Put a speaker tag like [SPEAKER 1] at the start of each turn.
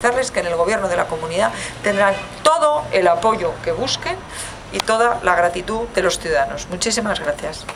[SPEAKER 1] que en el gobierno de la comunidad tendrán todo el apoyo que busquen y toda la gratitud de los ciudadanos. Muchísimas gracias.